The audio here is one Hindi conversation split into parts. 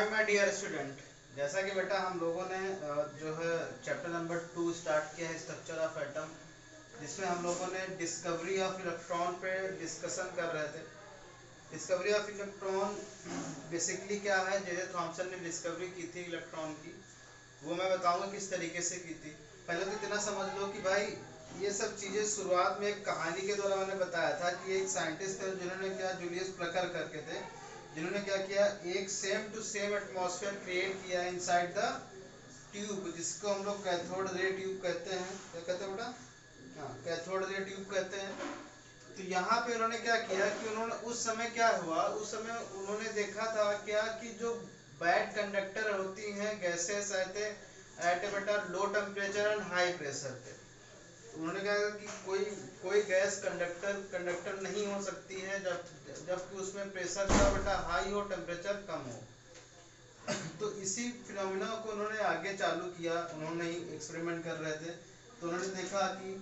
हाय माय डियर स्टूडेंट जैसा कि बेटा हम लोगों ने जो है चैप्टर नंबर टू स्टार्ट किया है स्ट्रक्चर ऑफ़ एटम जिसमें हम लोगों ने डिस्कवरी ऑफ़ इलेक्ट्रॉन पे डिस्कशन कर रहे थे। डिस्कवरी ऑफ़ इलेक्ट्रॉन बेसिकली क्या है? जे थॉमसन ने डिस्कवरी की थी इलेक्ट्रॉन की। वो मैं बताऊँगा किस तरीके से की थी। पहले तो इतना समझ लो कि भाई, ये सब चीज़ें शुरुआत में एक कहानी के द्वारा मैंने बताया था कि एक साइंटिस्ट थे जिन्होंने क्या जूलियस प्लकर करके थे। जिन्होंने क्या किया? एक same to same atmosphere create किया इनसाइड द ट्यूब जिसको हम लोग कैथोड रे ट्यूब कहते हैं। क्या कहते हैं बेटा? हाँ कैथोड रे ट्यूब कहते हैं। तो यहाँ पे उन्होंने क्या किया कि उन्होंने, उस समय क्या हुआ? उस समय उन्होंने देखा था क्या कि जो बैड कंडक्टर होती हैं गैसेस आते एट ए बेटा low temperature and high pressure पे। उन्होंने कहा कि कोई कोई गैस कंडक्टर कंडक्टर नहीं हो सकती है जब जबकि उसमें प्रेशर का बेटा हाई हो टेम्परेचर कम हो। तो इसी फिनोमिना को उन्होंने आगे चालू किया। उन्होंने ही एक्सपेरिमेंट कर रहे थे। तो उन्होंने देखा कि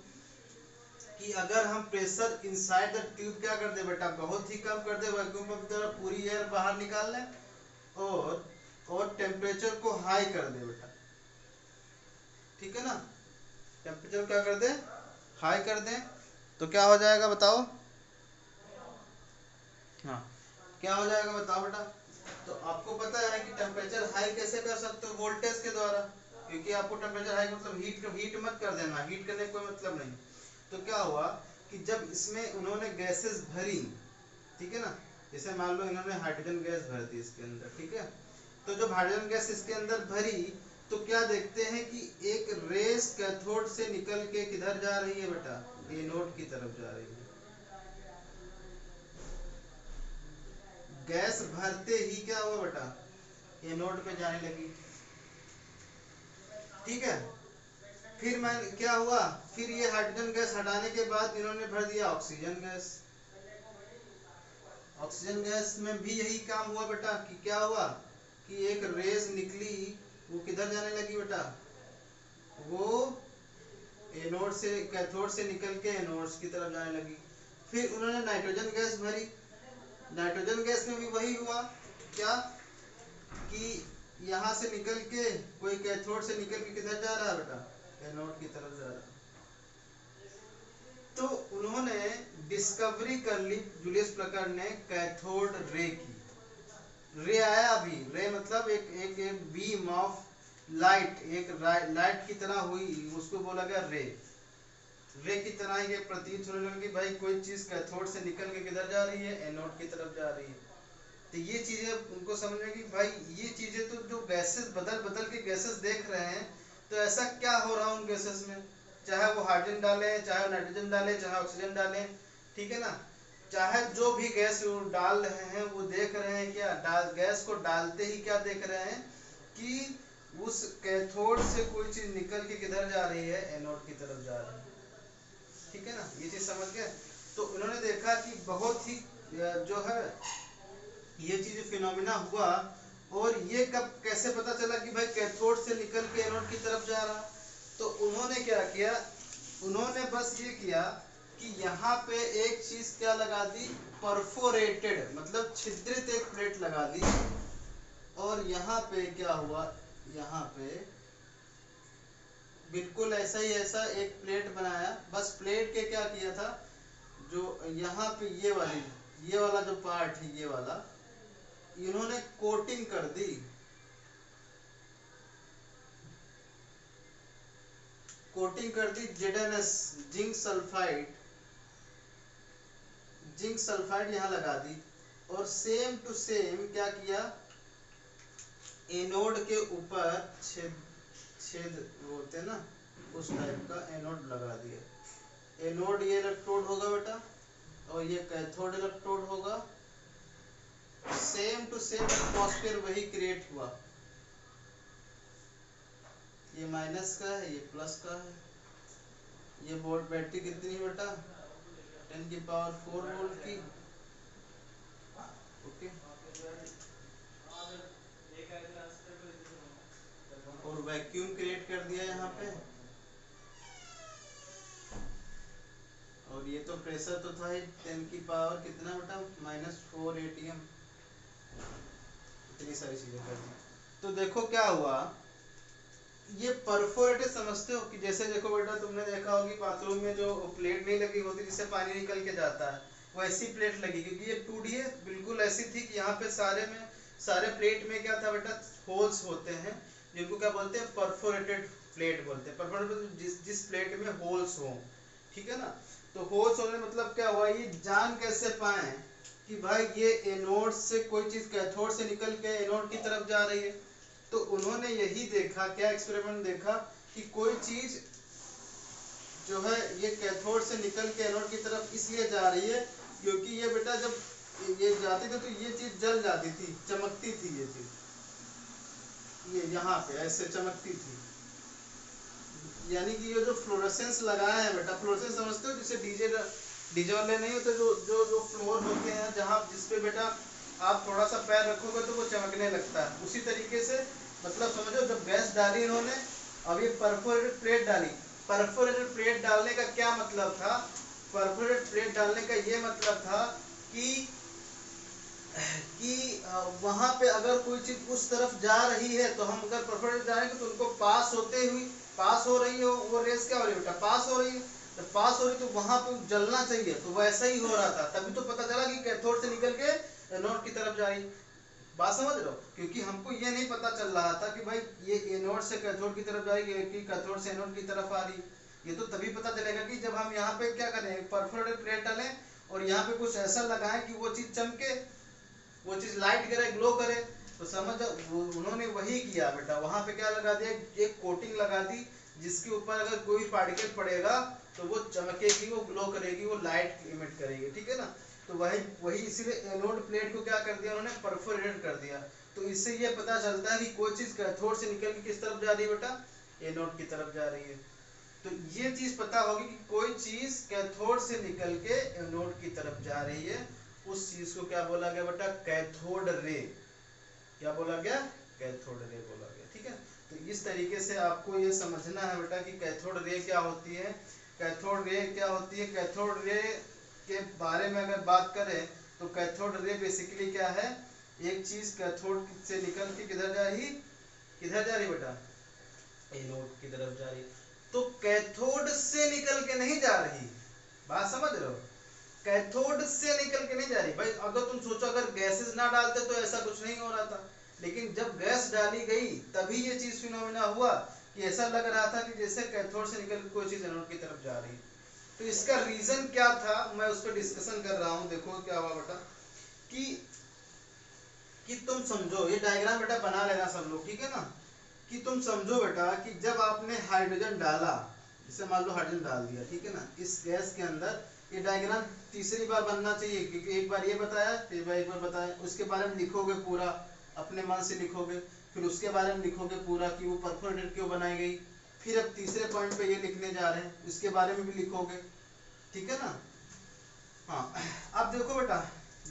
कि अगर हम प्रेशर इनसाइड द ट्यूब क्या कर दे बेटा? बहुत ही कम कर दे। वैक्यूम पंप द्वारा पूरी एयर बाहर निकाल लें और और टेम्परेचर को हाई कर दे बेटा। ठीक है ना? टेम्परेचर क्या कर दे? हाई कर दें। तो क्या हो जाएगा बताओ? हाँ। क्या हो जाएगा बताओ बेटा। तो आपको पता है कि टेम्परेचर हाई कैसे कर सकते हो वोल्टेज के द्वारा? क्योंकि आपको टेम्परेचर हाई मतलब हीट हीट मत कर देना। हीट करने कोई मतलब नहीं। तो क्या हुआ कि जब इसमें उन्होंने गैसेस भरी, ठीक है ना? जैसे मान लो इन्होंने हाइड्रोजन गैस भर दी इसके अंदर, ठीक है? तो जब हाइड्रोजन गैस इसके अंदर भरी तो क्या देखते हैं कि एक रेस कैथोड से निकल के किधर जा रही है बेटा? एनोड की तरफ़ जा रही है। गैस भरते ही क्या हुआ बेटा? एनोड पे जाने लगी। ठीक है? फिर मैं, क्या हुआ? फिर ये हाइड्रोजन गैस हटाने के बाद इन्होंने भर दिया ऑक्सीजन गैस। ऑक्सीजन गैस में भी यही काम हुआ बेटा, कि क्या हुआ? कि एक रेस निकली, वो किधर जाने लगी बेटा? वो एनोड से, कैथोड से निकल के एनोड्स की तरफ़ जाने लगी। फिर उन्होंने नाइट्रोजन गैस भरी। नाइट्रोजन गैस में भी वही हुआ। क्या? कि यहाँ से निकल के कोई कैथोड से निकल के किधर जा रहा है बेटा? एनोड की तरफ़ जा रहा तो उन्होंने डिस्कवरी कर ली जूलियस प्लकर ने कैथोड रे की। रे आया अभी। रे मतलब एक एक, एक बीम ऑफ़ लाइट एक लाइट की तरह हुई उसको बोला गया रे। रे की तरह ये प्रतीत होने कि भाई कोई चीज़ कैथोड से निकल के किधर जा रही है, एनोड की तरफ़ जा रही है। तो ये चीज़ें उनको समझ में कि भाई ये चीज़ें तो जो गैसेस बदल बदल के गैसेस देख रहे हैं तो ऐसा क्या हो रहा है उन गैसेस में? चाहे वो हाइड्रोजन डाले, चाहे नाइट्रोजन डाले, चाहे ऑक्सीजन डाले, ठीक है ना? चाहे जो भी गैस डाल रहे हैं, वो देख रहे हैं क्या? डाल गैस को डालते ही क्या देख रहे हैं? कि उस कैथोड से कोई चीज़ निकल के किधर जा रही है? एनोड की तरफ़ जा रही है। ठीक है ना? ये चीज़ समझ गए? तो उन्होंने देखा कि बहुत ही जो है, ये चीज़ फिनोमिना हुआ, और ये कब, कैसे पता चला कि भाई कैथोड से निकल के एनोड की तरफ़ जा रहा? तो उन्होंने क्या किया? उन्होंने बस ये किया कि यहाँ पे एक चीज़ क्या लगा दी? परफोरेटेड मतलब छिद्रित एक प्लेट लगा दी। और यहाँ पे क्या हुआ? यहाँ पे बिल्कुल ऐसा ही ऐसा एक प्लेट बनाया। बस प्लेट के क्या किया था? जो यहाँ पे ये वाली, ये वाला जो पार्ट है, ये वाला, इन्होंने कोटिंग कर दी। कोटिंग कर दी जेडनस जिंक सल्फाइड। जिंक सल्फाइड यहाँ लगा दी। और सेम टू सेम क्या किया? एनोड के ऊपर छेद छेद बोलते ना, उस टाइप का एनोड लगा दिया। एनोड ये इलेक्ट्रोड होगा बेटा, और ये कैथोड इलेक्ट्रोड होगा। सेम टू सेम एटमॉस्फेयर वही क्रिएट हुआ। ये माइनस का है, ये प्लस का है। ये बोर्ड बैटरी कितनी बेटा? टेन की पावर फोर वोल्ट की। ओके और वैक्यूम क्रिएट कर दिया यहाँ पे। और ये तो प्रेशर तो था ही टेन की पावर कितना बेटा माइनस फोर एटीएम इतनी सारी चीज़ें कर दी। तो देखो क्या हुआ। ये परफोरेटेड समझते हो कि जैसे देखो बेटा तुमने देखा होगी बाथरूम में जो प्लेट नहीं लगी होती जिससे पानी निकल के जाता है, वो ऐसी प्लेट लगी। क्योंकि ये टू है, बिल्कुल ऐसी थी कि यहाँ पे सारे में, सारे प्लेट में क्या था बेटा? होल्स होते हैं। जिनको क्या बोलते हैं परफोरेटेड प्लेट बोलते हैं। परफोरेटेड जिस जिस प्लेट में होल्स हो, ठीक है ना? तो होल्स होने मतलब क्या हुआ? ये जान कैसे पाए कि भाई ये एनोड से कोई चीज़ कैथोड से निकल के एनोड की तरफ़ जा रही है? तो उन्होंने यही देखा, क्या एक्सपेरिमेंट देखा कि कोई चीज़ जो है ये कैथोड से निकल के एनोड की तरफ़ इसलिए जा रही है क्योंकि ये बेटा जब ये जाती थी तो ये चीज़ जल जाती थी, चमकती थी ये चीज़। ये यहाँ पे, ऐसे चमकती थी। यानी कि ये जो फ्लोरेसेंस लगाए हैं बेटा फ्लोरेसेंस समझते हो जिसे डीजे डीजे वाले नहीं होते, जो जो जो फ्लोर होते हैं, जहाँ जिसपे बेटा आप थोड़ा सा पैर रखोगे तो वो चमकने लगता है। उसी तरीके से मतलब समझो, जब गैस डाली इन्होंने, अब ये परफोरेटेड प्लेट डाली। परफोरेटेड प्लेट डालने का क्या मतलब था? परफोरेटेड प्लेट डालने का ये मतलब था कि कि वहाँ पे अगर कोई चीज़ उस तरफ़ जा रही है तो हम अगर परफोरेटेड जाएँगे तो उनको पास होते हुए, पास हो रही है, वो रेस क्या हो रही है बेटा? पास हो रही है। तो पास हो रही तो वहाँ पे जलना चाहिए तो वैसा ही हो रहा था। तभी तो पता चला कि कैथोड से निकल के एनोड की तरफ़ जा रही बात समझ रहे हो? क्योंकि हमको ये नहीं पता चल रहा था कि भाई, ये एनोड से कैथोड की तरफ़ जाएगी कि कैथोड से एनोड की तरफ़ आ रही ये तो तभी पता चलेगा कि जब हम यहाँ पे क्या करें परफोरेटेड प्लेट डालें और यहाँ पे कुछ ऐसा लगाएँ कि वो चीज़ चमके वो चीज़ लाइट करे ग्लो करे तो समझ उन्होंने वही किया बेटा। वहाँ पे क्या लगा दिया? एक कोटिंग लगा दी, जिसके ऊपर अगर कोई पार्टिकल पड़ेगा तो वो चमकेगी, वो ग्लो करेगी, वो लाइट इमिट करेगी, ठीक है ना? तो वही वही इसीलिए एनोड प्लेट को क्या कर दिया उन्होंने? परफोरेटेड कर दिया। तो इससे ये पता चलता है कि कोई चीज़ कैथोड से निकल के किस तरफ़ जा रही है बेटा? एनोड की तरफ़ जा रही है। तो ये चीज़ पता होगी कि कोई चीज़ कैथोड से निकल के एनोड की तरफ़ जा रही है। उस चीज़ को क्या बोला गया बेटा? Cathode ray. क्या बोला गया? कैथोड रे बोला गया, ठीक है? तो इस तरीके से आपको ये समझना है बेटा कि कैथोड रे क्या होती है। कैथोड रे क्या होती है? कैथोड रे के बारे में अगर बात करें तो कैथोड रे बेसिकली क्या है? एक चीज़ कैथोड से निकल के किधर जा रही? किधर जा रही बेटा? एनोड की तरफ़ जा रही। तो कैथोड से निकल के नहीं जा रही। बात समझ रहे हो? कैथोड से निकल के नहीं जा रही। भाई, अगर तुम सोचो, अगर गैसेस ना डालते तो ऐसा कुछ नहीं हो रहा था। लेकिन जब गैस डाली गई, तभी ये चीज़ फिनोमिना हुआ कि ऐसा लग रहा था कि जैसे कैथोड से निकल के कोई चीज़ एनोड की तरफ़ जा रही। तो इसका रीजन क्या था, मैं उस पर डिस्कशन कर रहा हूँ। देखो क्या हुआ बेटा, कि कि तुम समझो, ये डायग्राम बेटा बना लेना सब लोग, ठीक है ना? कि तुम समझो बेटा कि जब आपने हाइड्रोजन डाला, जैसे मान लो हाइड्रोजन डाल दिया, ठीक है ना? इस गैस के अंदर ये डायग्राम तीसरी बार बनना चाहिए, क्योंकि एक बार ये बताया, फिर एक बार बताया। उसके बारे में लिखोगे पूरा, अपने मन से लिखोगे, फिर उसके बारे में लिखोगे पूरा कि वो परफोरेटेड क्यों बनाई गई। फिर अब तीसरे पॉइंट पे ये लिखने जा रहे हैं इसके बारे में भी लिखोगे। ठीक है ना? हाँ अब देखो बेटा,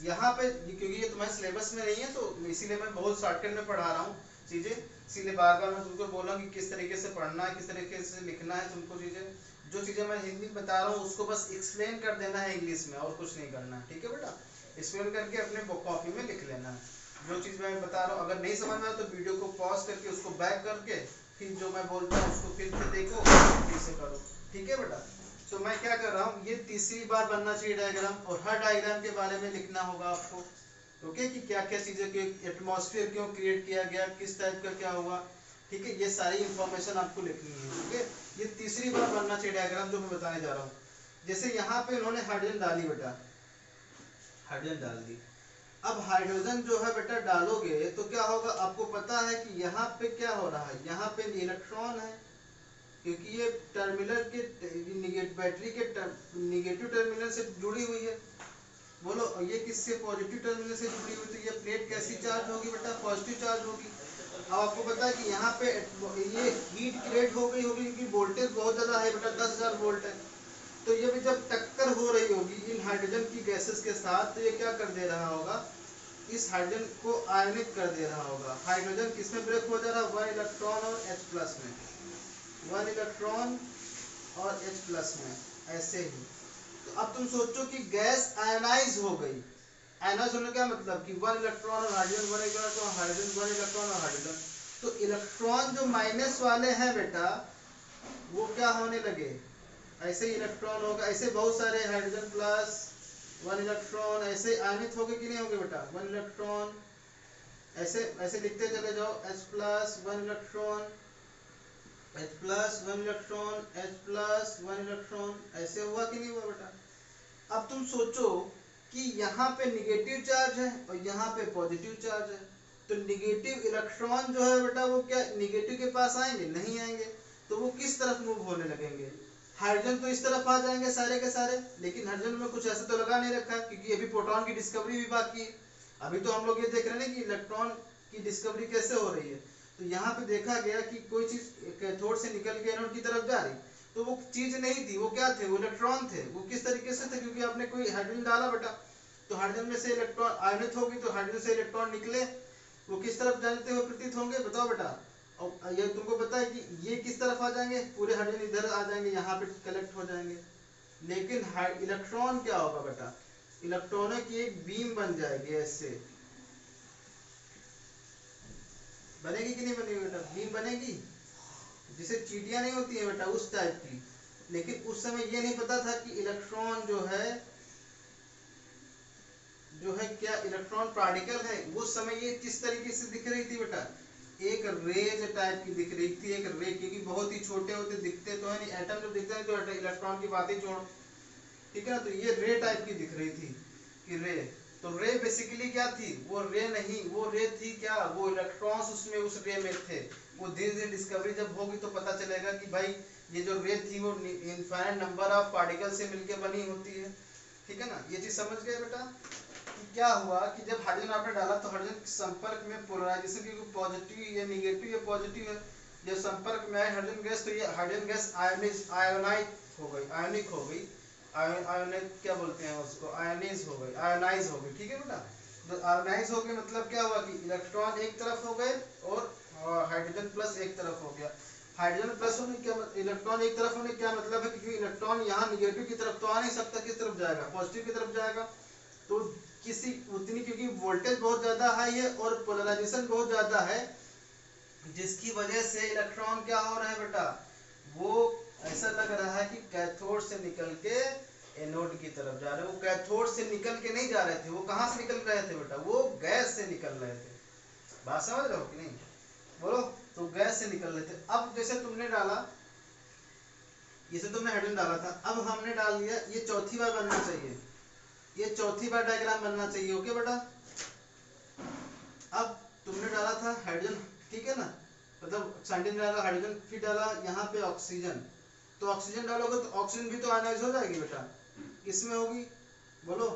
यहाँ पे, क्योंकि ये तुम्हारे सिलेबस में नहीं है तो इसीलिए मैं बहुत शॉर्टकट में पढ़ा रहा हूँ चीज़ें। इसीलिए बार बार मैं तुमको बोला कि किस तरीके से पढ़ना है, किस तरीके से लिखना है तुमको चीज़ें। जो चीज़ें मैं हिंदी में बता रहा हूँ, उसको बस एक्सप्लेन कर देना है इंग्लिश में और कुछ नहीं करना, ठीक है बेटा? एक्सप्लेन करके अपने कॉपी में लिख लेना। है जो चीज़ मैं बता रहा हूँ, अगर नहीं समझ में तो वीडियो को पॉज करके उसको बैक करके फिर जो मैं बोलता हूँ, उसको फिर से देखो फिर से करो, ठीक है बेटा? तो मैं क्या कर रहा हूँ, ये तीसरी बार बनना चाहिए डायग्राम और हर डायग्राम के बारे में लिखना होगा आपको ओके कि क्या क्या चीज़ें एटमोसफियर क्यों क्रिएट किया गया, किस टाइप का क्या हुआ ठीक है ये सारी इंफॉर्मेशन आपको लिखनी है ठीक है? ये तीसरी बार बनना चाहिए डायग्राम जो मैं बताने जा रहा हूँ। जैसे यहाँ पे इन्होंने हाइड्रोजन डाली बेटा। हाइड्रोजन डाल दी। अब हाइड्रोजन जो है बेटा डालोगे तो क्या होगा? आपको पता है कि यहाँ पे क्या हो रहा है? यहाँ पे इलेक्ट्रॉन है क्योंकि ये टर्मिनल के बैटरी के निगेटिव टर्मिनल से जुड़ी हुई है। बोलो ये किससे पॉजिटिव टर्मिनल से जुड़ी हुई तो ये प्लेट कैसी चार्ज होगी बेटा? पॉजिटिव चार्ज होगी। अब आपको पता है कि यहाँ पे ये हीट क्रिएट हो गई होगी, क्योंकि वोल्टेज बहुत ज़्यादा है बेटा, दस हज़ार वोल्ट है। तो ये भी जब टक्कर हो रही होगी इन हाइड्रोजन की गैसेस के साथ तो ये क्या कर दे रहा होगा? इस हाइड्रोजन को आयनिक कर दे रहा होगा। हाइड्रोजन किसमें ब्रेक हो जा रहा है? वन इलेक्ट्रॉन और एच प्लस में। वन इलेक्ट्रॉन और एच प्लस में, ऐसे ही। तो अब तुम सोचो कि गैस आयनाइज हो गई। आयनस होने का मतलब कि वन इलेक्ट्रॉन और hydrogen one electron hydrogen one electron और हाइड्रोजन तो इलेक्ट्रॉन जो माइनस वाले हैं बेटा, वो क्या होने लगे? ऐसे इलेक्ट्रॉन होगा, ऐसे बहुत सारे हाइड्रोजन प्लस वन इलेक्ट्रॉन ऐसे आयनित होंगे कि नहीं होंगे बेटा? वन इलेक्ट्रॉन ऐसे ऐसे लिखते चले जाओ, H plus one electron H plus one electron H plus one electron ऐसे हुआ कि नहीं हुआ बेटा? अब तुम सोचो कि यहाँ पे निगेटिव चार्ज है और यहाँ पे पॉजिटिव चार्ज है। तो निगेटिव इलेक्ट्रॉन जो है बेटा वो क्या निगेटिव के पास आएँगे? नहीं आएँगे। तो वो किस तरफ़ मूव होने लगेंगे? हाइड्रोजन तो इस तरफ़ आ जाएँगे सारे के सारे, लेकिन हाइड्रोजन में कुछ ऐसा तो लगा नहीं रखा, क्योंकि अभी प्रोटॉन की डिस्कवरी भी बाकी है। अभी तो हम लोग ये देख रहे हैं कि इलेक्ट्रॉन की डिस्कवरी कैसे हो रही है। तो यहाँ पे देखा गया कि कोई चीज़ कैथोड से निकल के एनोड की तरफ़ जा रही तो वो चीज़ नहीं थी, वो क्या थे? वो इलेक्ट्रॉन थे। वो किस तरीके से थे? क्योंकि आपने कोई हाइड्रोजन डाला बेटा। तो हाइड्रोजन में से इलेक्ट्रॉन आयनित होगी तो हाइड्रोजन से इलेक्ट्रॉन निकले। वो किस तरफ़ जानते हुए प्रतीत होंगे? बताओ बेटा। और ये तुमको पता है कि ये किस तरफ़ आ जाएँगे? पूरे हाइड्रोजन इधर आ जाएँगे, यहाँ पे कलेक्ट हो जाएँगे। लेकिन इलेक्ट्रॉन क्या होगा बेटा? इलेक्ट्रॉनों की एक बीम बन जाएगी ऐसे। बनेगी कि नहीं बनेगी बेटा? बीम बनेगी? जिसे चीटियाँ नहीं होती है बेटा, उस टाइप की। लेकिन उस समय ये नहीं पता था कि इलेक्ट्रॉन जो है जो है क्या इलेक्ट्रॉन पार्टिकल है उस समय ये किस तरीके से दिख रही थी बेटा? एक रेज टाइप की दिख रही थी, एक रे क्योंकि बहुत ही छोटे होते, दिखते तो है नहीं। एटम जब दिखते हैं तो इलेक्ट्रॉन की बात ही छोड़। ठीक है ना? तो ये रे टाइप की दिख रही थी कि रे तो रे बेसिकली क्या थी? वो रे नहीं, वो रे थी क्या? वो इलेक्ट्रॉन्स उसमें, उस रे में थे। वो धीरे धीरे डिस्कवरी जब होगी तो पता चलेगा कि भाई ये जो रे थी वो इनफाइनाइट नंबर ऑफ़ पार्टिकल से मिलकर बनी होती है। ठीक है ना? ये चीज़ समझ गए बेटा? क्या हुआ कि जब हाइड्रोजन आपने डाला तो हाइड्रोजन संपर्क में पोलराइजेशन की पॉजिटिव या निगेटिव या पॉजिटिव है। जब संपर्क में आए हाइड्रोजन गैस तो ये हाइड्रोजन गैस आयोनिज आयोनाइज हो गई आयोनिक हो गई। आयोनिक क्या बोलते हैं उसको? आयोनाइज हो गई आयोनाइज हो गई। ठीक है बेटा? तो आयोनाइज हो गए मतलब क्या हुआ कि इलेक्ट्रॉन एक तरफ़ हो गए और हाइड्रोजन प्लस एक तरफ़ हो गया। हाइड्रोजन प्लस होने क्या इलेक्ट्रॉन एक तरफ़ होने क्या मतलब है? क्योंकि इलेक्ट्रॉन यहाँ निगेटिव की तरफ़ तो आ नहीं सकता, किस तरफ़ जाएगा? पॉजिटिव की तरफ़ जाएगा। तो किसी, उतनी क्योंकि वोल्टेज बहुत ज़्यादा हाई है और पोलराइजेशन बहुत ज़्यादा है, जिसकी वजह से इलेक्ट्रॉन क्या हो रहा है बेटा? वो ऐसा लग रहा है कि कैथोड से निकल के एनोड की तरफ़ जा रहे वो कैथोड से निकल के नहीं जा रहे थे, वो कहाँ से निकल रहे थे बेटा? वो गैस से निकल रहे थे। बात समझ रहे हो कि नहीं? बोलो तो गैस से निकल थे अब जैसे तुमने डाला जैसे तुमने हाइड्रोजन डाला था, अब हमने डाल दिया, ये चौथी बार बनना चाहिए। ये चौथी बार डायग्राम बनना चाहिए ओके बेटा? अब तुमने डाला था हाइड्रोजन ठीक है ना? मतलब साइंटिन डाला हाइड्रोजन फिर डाला यहाँ पे ऑक्सीजन तो ऑक्सीजन डालोगे तो ऑक्सीजन भी तो आयनाइज हो जाएगी बेटा। किसमें होगी, बोलो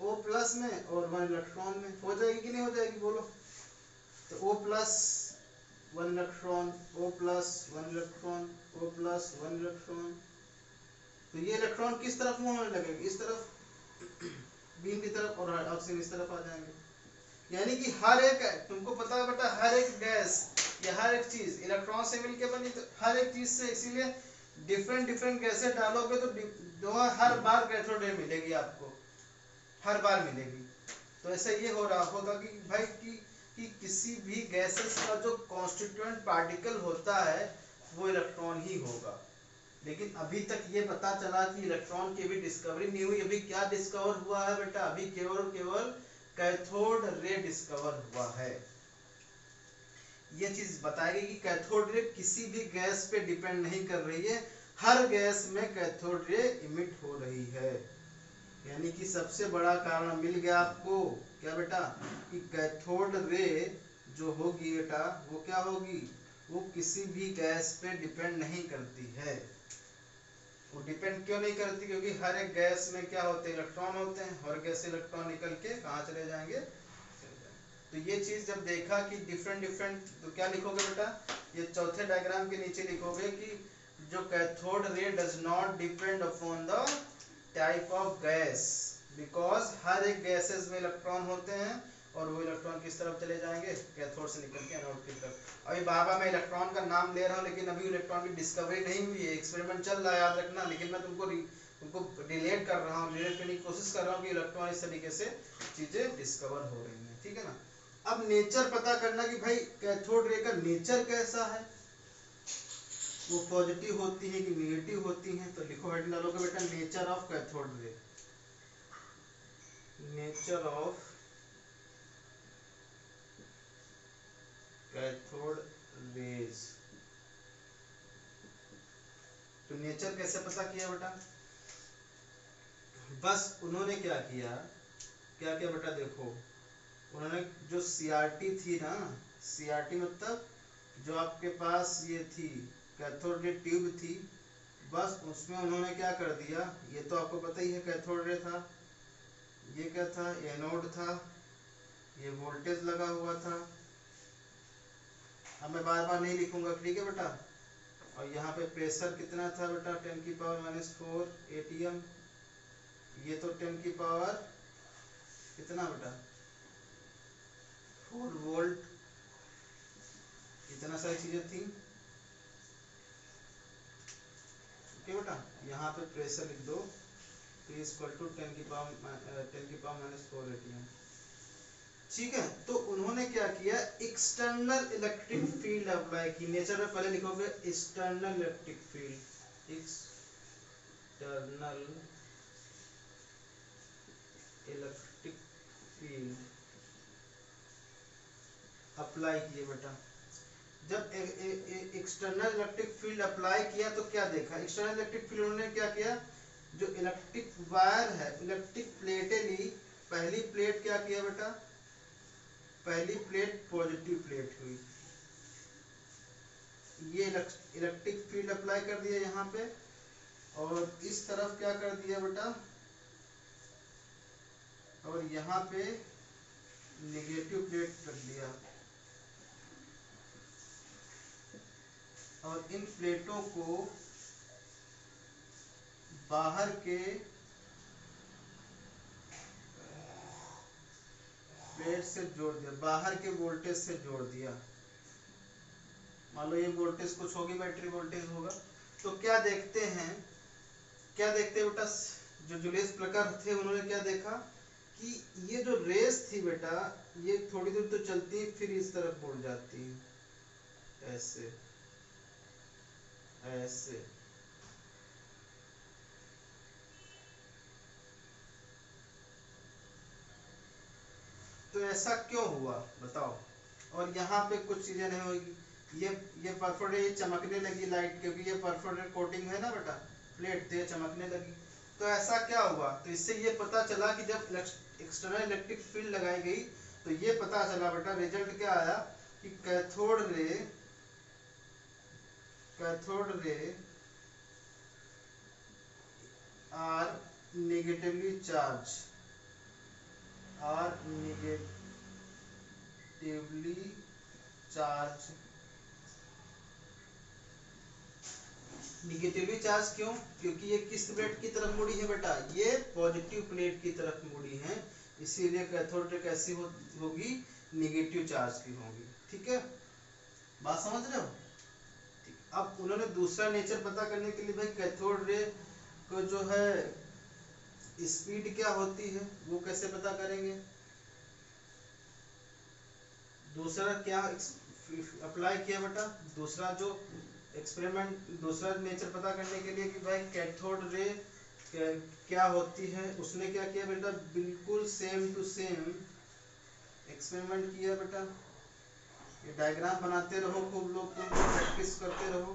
ओ प्लस में और वन इलेक्ट्रॉन में। हो जाएगी कि नहीं हो जाएगी, बोलो? तो O plus one electron O plus one electron O plus one electron. तो ये इलेक्ट्रॉन किस तरफ़ मुँह होने लगेगी? इस तरफ़ बीम की तरफ़ और ऑक्सीजन इस तरफ़ आ जाएँगे। यानी कि हर एक तुमको पता है बेटा हर एक गैस या हर एक चीज़ इलेक्ट्रॉन से मिलकर बनी तो हर एक चीज़ से इसीलिए डिफरेंट डिफरेंट गैसें डालोगे तो दो हर बार कैथोड मिलेगी आपको। हर बार मिलेगी। तो ऐसा ये हो रहा होगा कि भाई कि, कि किसी भी गैसेस का जो कॉन्स्टिट्यूएंट पार्टिकल होता है, वो इलेक्ट्रॉन ही होगा। लेकिन अभी तक ये पता चला कि इलेक्ट्रॉन की भी डिस्कवरी नहीं हुई। अभी क्या डिस्कवर हुआ है बेटा? अभी केवल केवल कैथोड रे डिस्कवर हुआ है। ये चीज़ बताएगी कि कैथोड रे किसी भी गैस पे डिपेंड नहीं कर रही है। हर गैस में कैथोड रे इमिट हो रही है। यानी कि सबसे बड़ा कारण मिल गया आपको। क्या बेटा? कि कैथोड रे जो होगी बेटा, वो क्या होगी? वो किसी भी गैस पे डिपेंड नहीं करती है। वो डिपेंड क्यों नहीं करती? क्योंकि हर एक गैस में क्या होते हैं? इलेक्ट्रॉन होते हैं। हर गैस इलेक्ट्रॉन निकल के कहाँ चले जाएँगे? तो ये चीज़ जब देखा कि डिफरेंट डिफरेंट तो क्या लिखोगे बेटा? ये चौथे डायग्राम के नीचे लिखोगे कि जो cathode ray does not depend upon the type of gas because हर एक गैसेस में इलेक्ट्रॉन होते हैं और वो इलेक्ट्रॉन किस तरफ़ चले जाएँगे? कैथोड से निकल के एनोड की तरफ़। अभी बाबा मैं इलेक्ट्रॉन का नाम ले रहा हूँ, लेकिन अभी इलेक्ट्रॉन की डिस्कवरी नहीं हुई है। एक्सपेरिमेंट चल रहा है, याद रखना। लेकिन मैं तुमको उनको डिलेट कर रहा हूँ डिलेट करने की कोशिश कर रहा हूँ कि इलेक्ट्रॉन इस तरीके से चीज़ें डिस्कवर हो रही हैं। ठीक है ना? अब नेचर पता करना कि भाई कैथोड रे का नेचर कैसा है। वो पॉजिटिव होती है कि नेगेटिव होती हैं? तो लिखो हेड डालोगे बेटा nature of cathode ray nature of cathode rays तो नेचर कैसे पता किया बेटा? बस उन्होंने क्या किया? क्या क्या बेटा देखो? उन्होंने जो सीआरटी थी ना सीआरटी मतलब जो आपके पास ये थी कैथोड रे ट्यूब थी, बस उसमें उन्होंने क्या कर दिया? ये तो आपको पता ही है कैथोड रे था। ये क्या था? एनोड था। ये वोल्टेज लगा हुआ था। अब मैं बार बार नहीं लिखूँगा, ठीक है बेटा? और यहाँ पे प्रेशर कितना था बेटा? टेन की पावर माइनस फोर एटीएम ये तो टेन की पावर कितना बेटा? फोर वोल्ट इतना सारी चीज़ें थी। ओके बेटा? यहाँ पे प्रेशर लिख दो। एटीएम ठीक है? तो उन्होंने क्या किया? एक्सटर्नल इलेक्ट्रिक फ़ील्ड अप्लाई की। नेचर में पहले लिखोगे external electric field external electric field apply किए बेटा। जब एक्सटर्नल इलेक्ट्रिक फ़ील्ड अप्लाई किया तो क्या देखा? एक्सटर्नल इलेक्ट्रिक फ़ील्ड उन्होंने क्या किया? जो इलेक्ट्रिक वायर है इलेक्ट्रिक प्लेटें ली, पहली प्लेट क्या किया बेटा? पहली प्लेट पॉजिटिव प्लेट हुई। ये इलेक्ट्रिक फ़ील्ड अप्लाई कर दिया यहाँ पे। और इस तरफ़ क्या कर दिया बेटा? और यहाँ पे नेगेटिव प्लेट रख दिया। और इन प्लेटों को बाहर के प्लेट से जोड़ दिया, बाहर के वोल्टेज से जोड़ दिया। मान लो ये वोल्टेज कुछ होगी, बैटरी वोल्टेज होगा। तो क्या देखते हैं, क्या देखते हैं बेटा? जो जुलियस प्रकार थे, उन्होंने क्या देखा कि ये जो रेस थी बेटा, ये थोड़ी देर तो चलती है, फिर इस तरफ़ मुड़ जाती है। ऐसे ऐसे। तो ऐसा क्यों हुआ? बताओ। और यहाँ पे कुछ चीज़ें नहीं होगी। ये ये परफोरेट चमकने लगी लाइट क्योंकि ये परफोरेट कोटिंग है ना बेटा? प्लेट तो ये चमकने लगी। तो ऐसा क्या हुआ? तो इससे ये पता चला कि जब एक्सटर्नल इलेक्ट्रिक फ़ील्ड लगाई गई तो ये पता चला बेटा रिज़ल्ट क्या आया? कि cathode ray cathode ray are negatively charge are negatively charge. Negatively charge क्यों? क्योंकि ये किस प्लेट की तरफ़ मुड़ी है बेटा? ये पॉजिटिव प्लेट की तरफ़ मुड़ी है। इसीलिए कैथोड कैसी हो, होगी निगेटिव चार्ज की होगी। ठीक है? बात समझ रहे हो? अब उन्होंने दूसरा नेचर पता करने के लिए भाई कैथोड रे को जो है स्पीड क्या होती है, वो कैसे पता करेंगे? दूसरा क्या अप्लाई किया बेटा? दूसरा जो एक्सपेरिमेंट दूसरा नेचर पता करने के लिए कि भाई कैथोड रे क्या होती है, उसने क्या किया बेटा? बिल्कुल सेम टू सेम एक्सपेरिमेंट किया बेटा। ये डायग्राम बनाते रहो खूब लोग प्रैक्टिस करते रहो।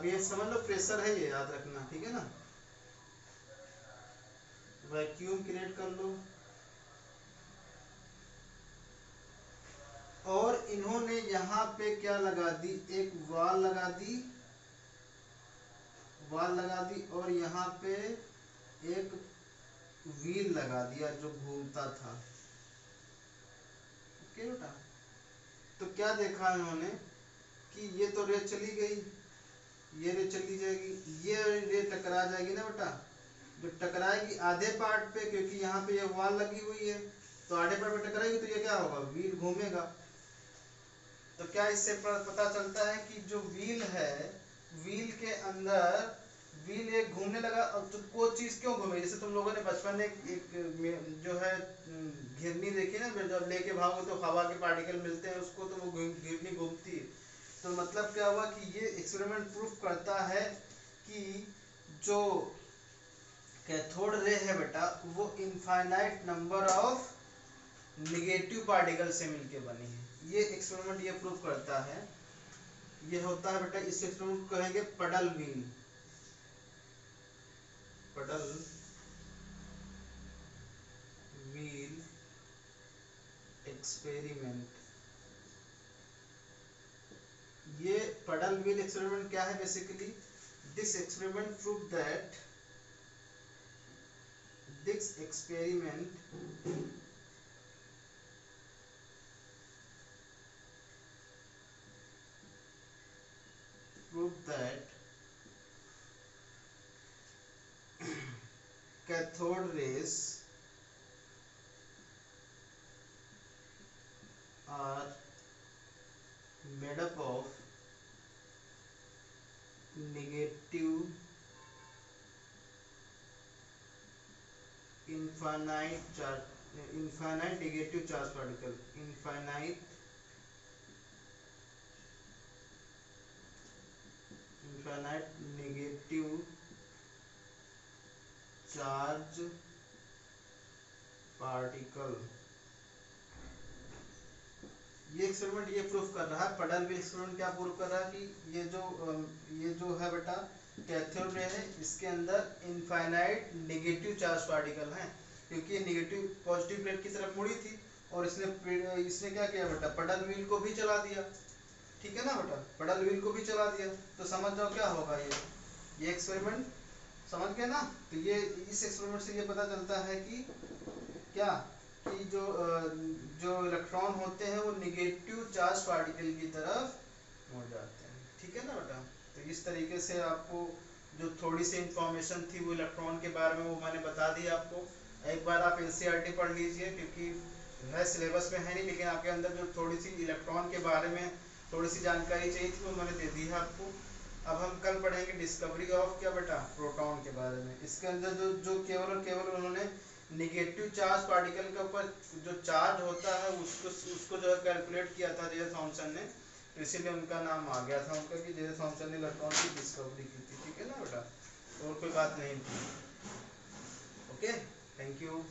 अब ये समझ लो प्रेशर है ये, याद रखना, ठीक है ना? वैक्यूम क्रिएट कर लो। और इन्होंने यहाँ पे क्या लगा दी? एक वाल लगा दी वाल लगा दी, और यहाँ पे एक व्हील लगा दिया जो घूमता था। ओके बेटा? तो क्या देखा इन्होंने? कि ये तो रेत चली गई। ये रे चली जाएगी। ये रे टकरा जाएगी ना बेटा। जो टकराएगी आधे पार्ट पे, क्योंकि यहाँ पे ये वाल लगी हुई है। तो आधे पार्ट पे टकराएगी तो ये क्या होगा? व्हील घूमेगा। तो क्या इससे पता चलता है कि जो व्हील है व्हील के अंदर व्हील एक घूमने लगा। अब तो कोई चीज़ क्यों घूमे जैसे तुम लोगों ने बचपन में एक जो है घिरनी देखी ना जब लेके भागो तो हवा के पार्टिकल मिलते हैं, उसको तो वो घिरनी घूमती है। तो मतलब क्या हुआ कि ये एक्सपेरिमेंट प्रूफ करता है कि जो कैथोड रे है बेटा, वो infinite number of negative particle से मिलके बनी है। ये एक्सपेरिमेंट ये प्रूफ करता है। ये होता है बेटा, इस एक्सपेरिमेंट को कहेंगे पडल व्हील पडल व्हील एक्सपेरिमेंट ये पडल व्हील एक्सपेरिमेंट क्या है basically this experiment prove that this experiment prove that cathode rays are made up of negative infinite charge negative charge particle infinite infinite ये एक्सपेरिमेंट ये प्रूफ कर रहा है। पडल भी एक्सपेरिमेंट क्या प्रूफ कर रहा है कि ये जो ये जो है बेटा कैथोड रे है, इसके अंदर इनफाइनाइट नेगेटिव चार्ज पार्टिकल है। क्योंकि ये नेगेटिव पॉजिटिव प्लेट की तरफ़ मुड़ी थी और इसने इसने क्या किया बेटा? पडल व्हील को भी चला दिया। ठीक है ना बेटा? पडल व्हील को भी चला दिया। तो समझ जाओ क्या होगा ये। ये एक्सपेरिमेंट समझ गए ना? तो ये, इस एक्सपेरिमेंट से ये पता चलता है कि क्या? कि जो जो इलेक्ट्रॉन होते हैं वो निगेटिव चार्ज पार्टिकल की तरफ़ मुड़ जाते हैं। ठीक है ना बेटा? तो इस तरीके से आपको जो थोड़ी सी इंफॉर्मेशन थी वो इलेक्ट्रॉन के बारे में वो मैंने बता दी आपको। एक बार आप एन पढ़ लीजिए, क्योंकि है सिलेबस में है नहीं, लेकिन आपके अंदर जो थोड़ी सी इलेक्ट्रॉन के बारे में थोड़ी सी जानकारी चाहिए थी, वो मैंने दे दी है आपको। अब हम कल पढ़ेंगे डिस्कवरी ऑफ़ क्या बेटा? प्रोटॉन के बारे में। इसके अंदर जो जो केवल और केवल उन्होंने निगेटिव चार्ज पार्टिकल के ऊपर जो चार्ज होता है, उसको उसको जो है कैलकुलेट किया था जे थॉमसन ने। तो इसीलिए उनका नाम आ गया था उनका कि जे थॉमसन ने इलेक्ट्रॉन की डिस्कवरी की थी। ठीक है ना बेटा? और कोई बात नहीं। थी ओके? Thank you